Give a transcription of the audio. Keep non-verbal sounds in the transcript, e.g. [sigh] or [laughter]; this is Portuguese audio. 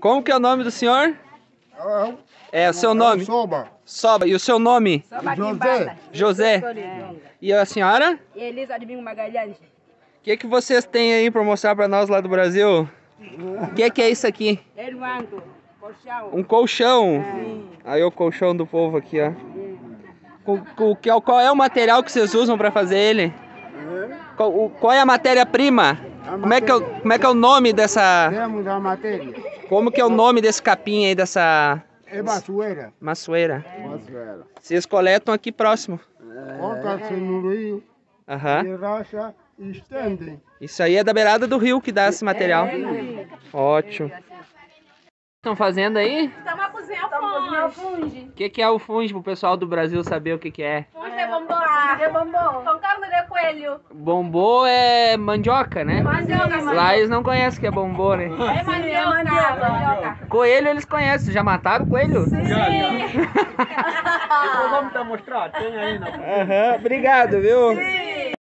Como que é o nome do senhor? É, É, o seu nome? Soba. Soba. E o seu nome? José. José. E a senhora? E Elisa de Bingo Magalhães. O que, que vocês têm aí pra mostrar pra nós lá do Brasil? O que, que é isso aqui? Colchão. Um colchão. Aí o colchão do povo aqui, ó. Com- com- que é o- qual é o material que vocês usam pra fazer ele? Qual, o- qual é a matéria-prima? Como é que é o, como é que é o nome dessa, Temos a matéria. Como que é o nome desse capim aí dessa É maçoeira. maçoeira? Maçoeira. Vocês coletam aqui próximo. Corta-se no rio Aham. e racha e estende. Isso aí é da beirada do rio que dá esse material. Ótimo. O que estão fazendo aí? Estamos a cozinhar o funge. O que, que é o funge pro pessoal do Brasil saber o que, que é? Funge de bombom. De bombom. Com carne de coelho. Bombô é mandioca, né? Mandioca. Lá eles não conhecem o que é bombô, né? É mandioca. mandioca. Coelho eles conhecem. Já mataram o coelho? Sim. [laughs] Vamos te mostrar, tem aí na Aham, obrigado, viu? Sim.